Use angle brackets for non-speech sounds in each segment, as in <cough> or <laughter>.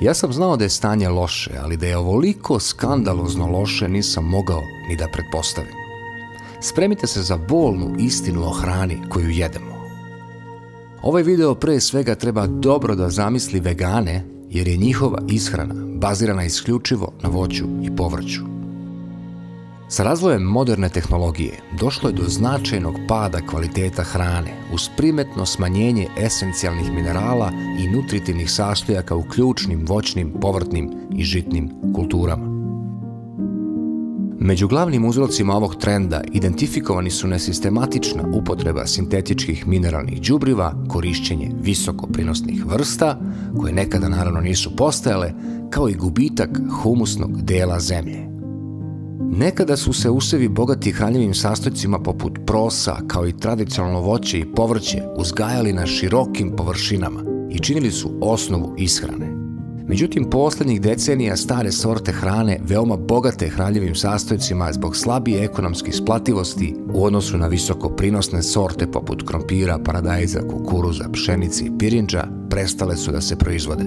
Ja sam znao da je stanje loše, ali da je ovoliko skandalozno loše nisam mogao ni da pretpostavim. Spremite se za bolnu istinu o hrani koju jedemo. Ovaj video pre svega treba dobro da zamisli vegane, jer je njihova ishrana bazirana isključivo na voću i povrću. Sa razvojem moderne tehnologije došlo je do značajnog pada kvaliteta hrane uz primetno smanjenje esencijalnih minerala i nutritivnih sastojaka u ključnim voćnim, povrtnim i žitnim kulturama. Među glavnim uzrocima ovog trenda identifikovani su nesistematična upotreba sintetičkih mineralnih đubriva, korišćenje visoko prinosnih vrsta, koje nekada naravno nisu postajale, kao i gubitak humusnog dela zemlje. Nekada su se usevi bogati hranjivim sastojcima poput prosa, kao i tradicionalno voće i povrće, uzgajali na širokim površinama i činili su osnovu ishrane. Međutim, poslednjih decenija stare sorte hrane, veoma bogate hranjivim sastojcima zbog slabije ekonomske isplativosti u odnosu na visoko prinosne sorte poput krompira, paradajza, kukuruza, pšenice i pirinđa, prestale su da se proizvode.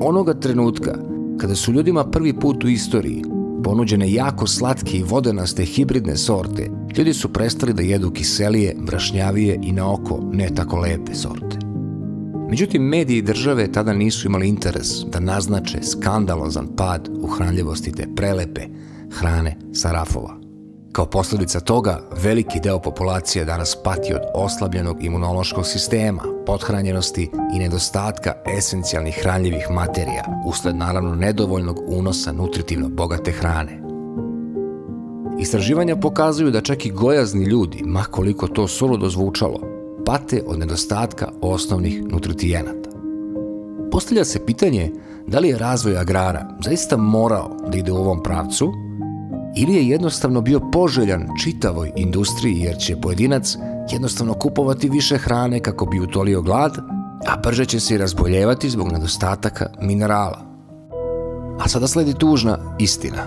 Onoga trenutka, kada su ljudima prvi put u istoriji ponuđene jako slatke i vodenaste hibridne sorte, ljudi su prestali da jedu kiselije, mrašnjavije i na oko ne tako lepe sorte. Međutim, mediji države tada nisu imali interes da naznače skandalozan pad u hranljivosti te prelepe hrane sa rafova. Kao posledica toga, veliki deo populacije danas pati od oslabljenog imunološkog sistema, pothranjenosti i nedostatka esencijalnih hranljivih materija, usled naravno nedovoljnog unosa nutritivno bogate hrane. Istraživanja pokazuju da čak i gojazni ljudi, makoliko to solo dozvučalo, pate od nedostatka osnovnih nutritijenata. Postavlja se pitanje da li je razvoj agrara zaista morao da ide u ovom pravcu ili je jednostavno bio poželjan čitavoj industriji jer će pojedinac jednostavno kupovati više hrane kako bi utolio glad, a brže će se i razboljevati zbog nedostataka minerala. A sada sledi tužna istina.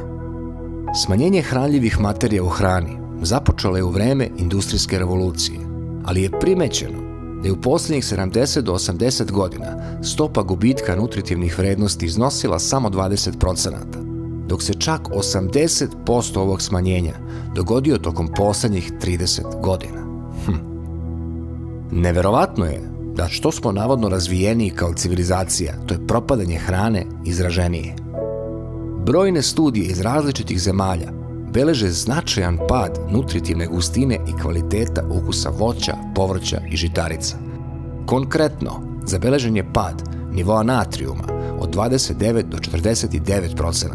Smanjenje hranljivih materija u hrani započelo je u vreme industrijske revolucije ali je primećeno da je u posljednjih 70 do 80 godina stopa gubitka nutritivnih vrednosti iznosila samo 20%, dok se čak 80% ovog smanjenja dogodio tokom poslednjih 30 godina. Hm. Neverovatno je da što smo navodno razvijeniji kao civilizacija, to je propadanje hrane izraženije. Brojne studije iz različitih zemalja beleže značajan pad nutritivne gustine i kvaliteta ukusa voća, povrća i žitarica. Konkretno, zabeležen je pad nivoa natrijuma od 29 do 49%,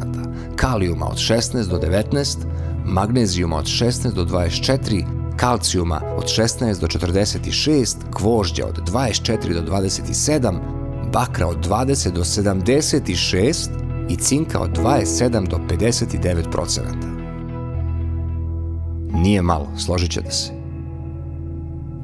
kalijuma od 16 do 19, magnezijuma od 16 do 24, kalcijuma od 16 do 46, gvožđa od 24 do 27, bakra od 20 do 76 i cinka od 27 do 59%. Nije malo, složit ćete se.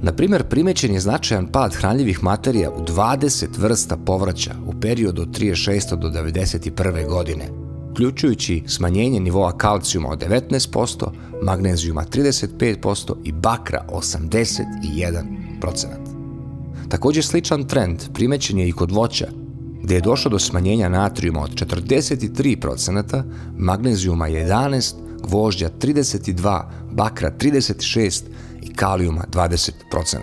Na primer, primećen je značajan pad hranljivih materija u 20 vrsta povrća u periodu od 36. do 91. godine, uključujući smanjenje nivoa kalcijuma od 19%, magnezijuma 35% i bakra 81%. Takođe sličan trend primećen je i kod voća, gde je došlo do smanjenja natrijuma od 43%, magnezijuma 11%, gvožđa 32%, bakra 36% i kalijuma 20%.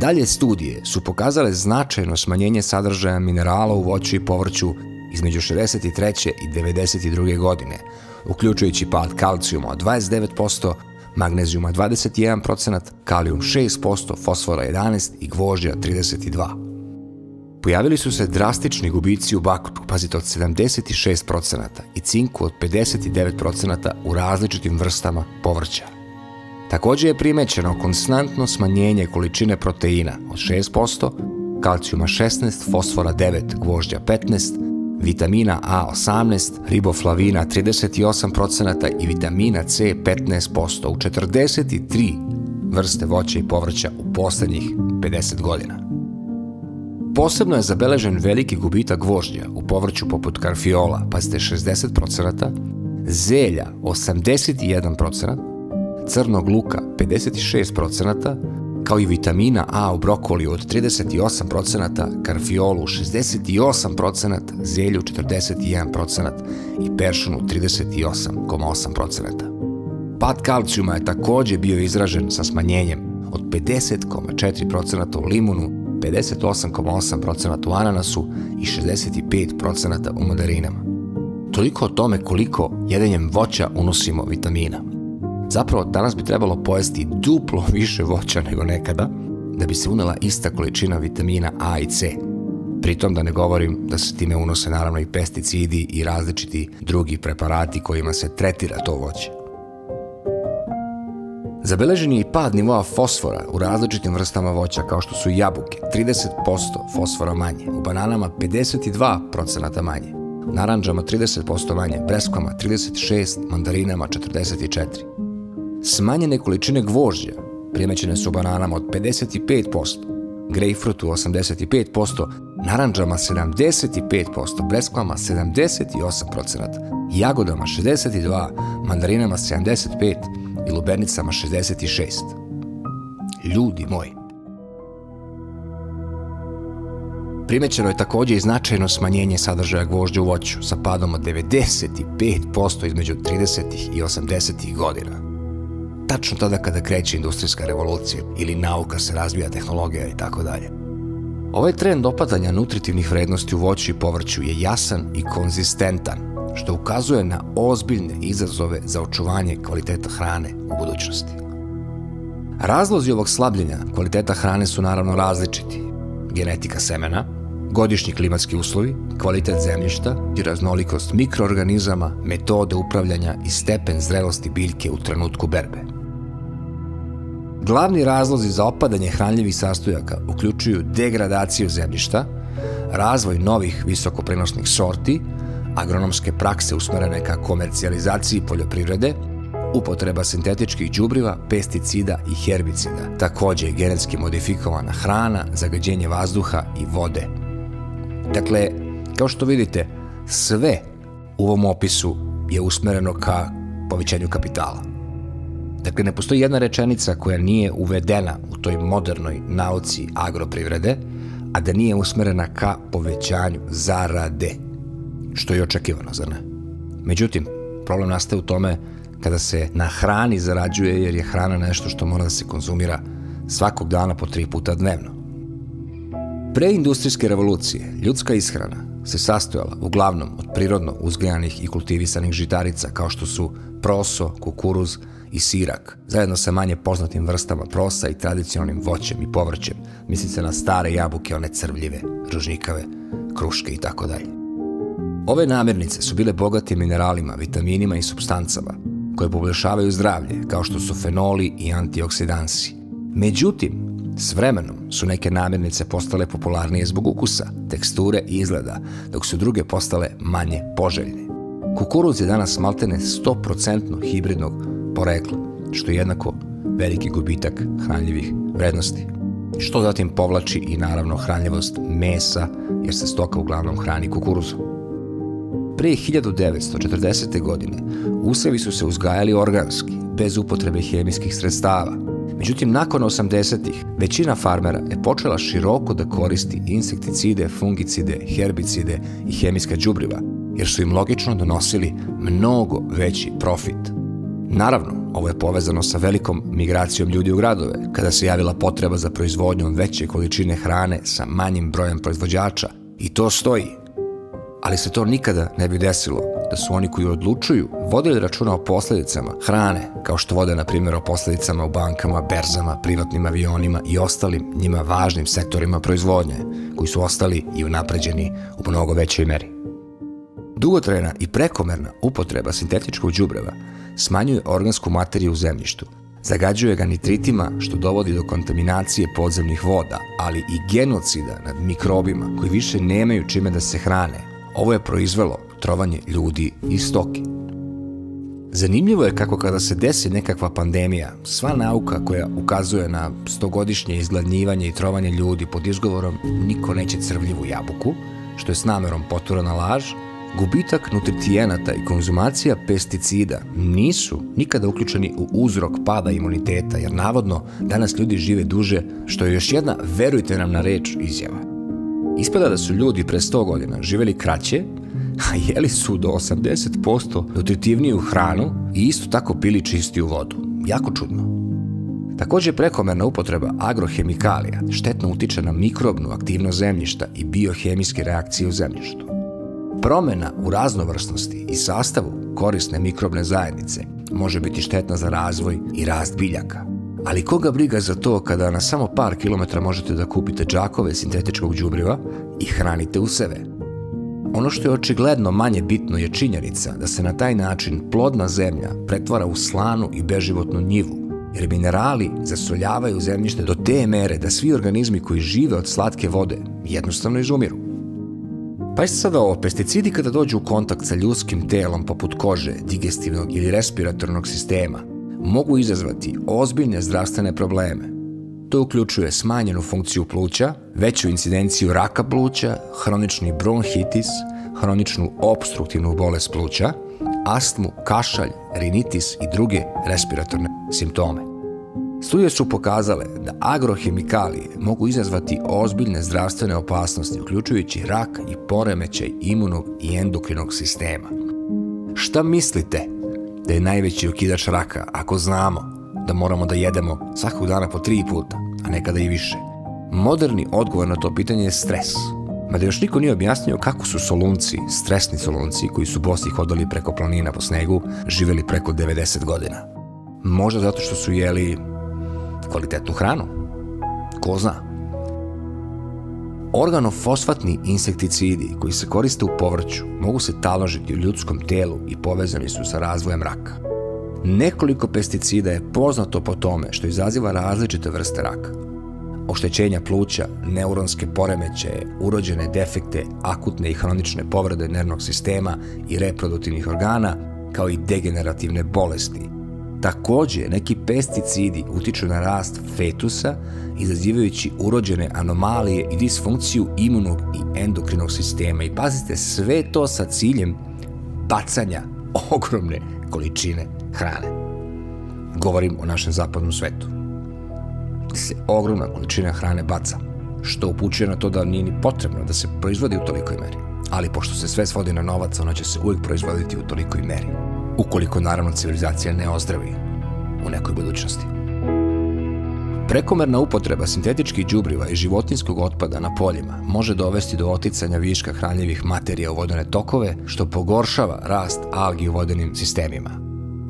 Dalje studije su pokazale značajno smanjenje sadržaja minerala u voću i povrću između 63. i 92. godine, uključujući pad kalcijuma od 29%, magnezijuma 21%, kalijum 6%, fosfora 11% i gvožđa 32%. Pojavili su se drastični gubici u bakru, pazite, od 76% i cinku od 59% u različitim vrstama povrća. Takođe je primećeno konstantno smanjenje količine proteina od 6%, kalcijuma 16, fosfora 9, gvožđa 15, vitamina A 18, riboflavina 38% i vitamina C 15% u 43 vrste voća i povrća u poslednjih 50 godina. Posebno je zabeležen veliki gubitak gvožđa u povrću poput karfiola, pazite 60%, zelja 81%, crnog luka 56%, kao i vitamina A u brokoliju od 38%, karfiolu 68%, zelju 41% i peršunu 38,8%. Pad kalcijuma je takođe bio izražen sa smanjenjem od 50,4% u limunu, 58,8% u ananasu i 65% u mandarinama. Toliko o tome koliko jedenjem voća unosimo vitamina. Zapravo, danas bi trebalo pojesti duplo više voća nego nekada, da bi se unela ista količina vitamina A i C. Pritom da ne govorim da se time unose naravno i pesticidi i različiti drugi preparati kojima se tretira to voće. Zabeležen je i pad nivoa fosfora u različitim vrstama voća kao što su jabuke, 30% fosfora manje, u bananama 52% manje, naranđama 30% manje, breskvama 36, mandarinama 44. Smanjene količine gvožđa primećene su bananama od 55%, grejpfrutu 85%, naranđama 75%, breskvama 78%, jagodama 62%, mandarinama 75% i lubenicama 66%. Ljudi moji. Primećeno je takođe i značajno smanjenje sadržaja gvožđa u voću sa padom od 95% između 30. i 80. godina tačno tada kada kreće industrijska revolucija ili nauka se razvija, tehnologija i tako dalje. Ovaj trend opadanja nutritivnih vrednosti u voću i povrću je jasan i konzistentan, što ukazuje na ozbiljne izazove za očuvanje kvaliteta hrane u budućnosti. Razlozi ovog slabljenja kvaliteta hrane su naravno različiti. Genetika semena, godišnji klimatski uslovi, kvalitet zemljišta i raznolikost mikroorganizama, metode upravljanja i stepen zrelosti biljke u trenutku berbe. Glavni razlozi za opadanje hranljivih sastojaka uključuju degradaciju zemljišta, razvoj novih visokoprenosnih sorti, agronomske prakse usmerene ka komercijalizaciji poljoprivrede, upotreba sintetičkih đubriva, pesticida i herbicida, takođe genetski modifikovana hrana, zagađenje vazduha i vode. Dakle, kao što vidite, sve u ovom opisu je usmereno ka povećanju kapitala. Dakle, ne postoji jedna rečenica koja nije uvedena u toj modernoj nauci agroprivrede, a da nije usmerena ka povećanju zarade, što je očekivano, zar ne? Međutim, problem nastaje u tome kada se na hrani zarađuje jer je hrana nešto što mora da se konzumira svakog dana po tri puta dnevno. Pre industrijske revolucije ljudska ishrana se sastojala uglavnom od prirodno uzgajanih i kultivisanih žitarica kao što su proso, kukuruz, i sirak, zajedno sa manje poznatim vrstama prosa i tradicionalnim voćem i povrćem. Misli se na stare jabuke, one crvljive, ružnikave, kruške i tako dalje. Ove namirnice su bile bogate mineralima, vitaminima i substancama koje poboljšavaju zdravlje, kao što su fenoli i antioksidansi. Međutim, s vremenom su neke namirnice postale popularnije zbog ukusa, teksture i izgleda, dok su druge postale manje poželjne. Kukuruz je danas maltene 100% hibridnog porekla, što je jednako veliki gubitak hranljivih vrednosti. Što zatim povlači i naravno hranljivost mesa, jer se stoka uglavnom hrani kukuruzom. Pre 1940. godine usevi su se uzgajali organski, bez upotrebe hemijskih sredstava. Međutim, nakon 80-ih, većina farmera je počela široko da koristi insekticide, fungicide, herbicide i hemijska đubriva, jer su im logično donosili mnogo veći profit. Naravno, ovo je povezano sa velikom migracijom ljudi u gradove, kada se javila potreba za proizvodnjom veće količine hrane sa manjim brojem proizvođača. I to stoji. Ali se to nikada ne bi desilo da su oni koji odlučuju vodili računa o posledicama hrane, kao što vode na primjer o posledicama u bankama, berzama, privatnim avionima i ostalim njima važnim sektorima proizvodnje, koji su ostali i unapređeni u mnogo većoj meri. Dugotrajna i prekomerna upotreba sintetičkog đubreva smanjuje organsku materiju u zemljištu, zagađuje ga nitritima što dovodi do kontaminacije podzemnih voda, ali i genocida nad mikrobima koji više nemaju čime da se hrane. Ovo je proizvelo trovanje ljudi i stoke. Zanimljivo je kako kada se desi nekakva pandemija, sva nauka koja ukazuje na stogodišnje izgladnjivanje i trovanje ljudi pod izgovorom niko neće crvljivu jabuku, što je s namerom poturana laž, Gubitak nutritijenata i konzumacija pesticida nisu nikada uključeni u uzrok pada imuniteta, jer navodno danas ljudi žive duže, što je još jedna, verujte nam na reč, izjava. Ispada da su ljudi pre 100 godina živeli kraće, a jeli su do 80% nutritivniju hranu i isto tako pili čistiju vodu. Jako čudno. Takođe, prekomerna upotreba agrohemikalija štetno utiče na mikrobnu aktivnost zemljišta i biohemijske reakcije u zemljištu. Promena u raznovrsnosti i sastavu korisne mikrobne zajednice može biti štetna za razvoj i rast biljaka. Ali koga briga za to kada na samo par kilometara možete da kupite džakove sintetičkog đubriva i hranite useve? Ono što je očigledno manje bitno je činjenica da se na taj način plodna zemlja pretvara u slanu i beživotnu njivu, jer minerali zasoljavaju zemljište do te mere da svi organizmi koji žive od slatke vode jednostavno izumiru. Pa je sada ovo, pesticidi kada dođu u kontakt sa ljudskim telom poput kože, digestivnog ili respiratornog sistema, mogu izazvati ozbiljne zdravstvene probleme. To uključuje smanjenu funkciju pluća, veću incidenciju raka pluća, hronični bronhitis, hroničnu obstruktivnu bolest pluća, astmu, kašalj, rinitis i druge respiratorne simptome. Studije su pokazale da agrohemikalije mogu izazvati ozbiljne zdravstvene opasnosti, uključujući rak i poremećaj imunog i endokrinog sistema. Šta mislite da je najveći okidač raka ako znamo da moramo da jedemo svakog dana po tri puta, a nekada i više? Moderni odgovor na to pitanje je stres – Mada još niko nije objasnio kako su solunci, stresni solunci, koji su bosi hodali preko planina po snegu, živeli preko 90 godina. Možda zato što su jeli kvalitetnu hranu. Ko zna? Organofosfatni insekticidi koji se koriste u povrću mogu se taložiti u ljudskom telu i povezani su sa razvojem raka. Nekoliko pesticida je poznato po tome što izaziva različite vrste raka oštećenja pluća, neuronske poremećaje, urođene defekte, akutne i hronične povrede nervnog sistema i reproduktivnih organa, kao i degenerativne bolesti. Takođe, neki pesticidi utiču na rast fetusa, izazivajući urođene anomalije i disfunkciju imunog i endokrinog sistema. I pazite, sve to sa ciljem bacanja <laughs> ogromne količine hrane. Govorim o našem zapadnom svetu se ogromna količina hrane baca, što upućuje na to da nije ni potrebno da se proizvodi u tolikoj meri. Ali pošto se sve svodi na novac, ona će se uvijek proizvoditi u tolikoj meri. Ukoliko naravno civilizacija ne ozdravi u nekoj budućnosti. Prekomerna upotreba sintetičkih đubriva i životinskog otpada na poljima može dovesti do oticanja viška hranljivih materija u vodene tokove, što pogoršava rast algi u vodenim sistemima.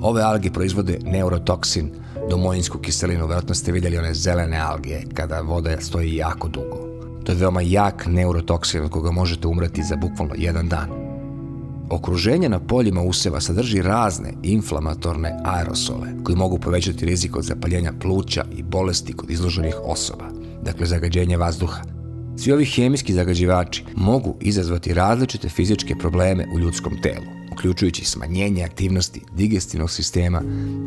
Ove alge proizvode neurotoksin, domojinsku kiselinu, vjerojatno ste vidjeli one zelene alge kada voda stoji jako dugo. To je veoma jak neurotoksin od koga možete umreti za bukvalno jedan dan. Okruženje na poljima useva sadrži razne inflamatorne aerosole koji mogu povećati rizik od zapaljenja pluća i bolesti kod izloženih osoba, dakle zagađenje vazduha. Svi ovi hemijski zagađivači mogu izazvati različite fizičke probleme u ljudskom telu uključujući smanjenje aktivnosti digestivnog sistema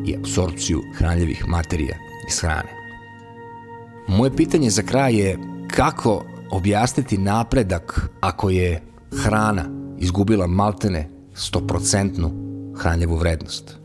i apsorpciju hranljivih materija iz hrane. Moje pitanje za kraj je kako objasniti napredak ako je hrana izgubila maltene 100% hranljivu vrednost.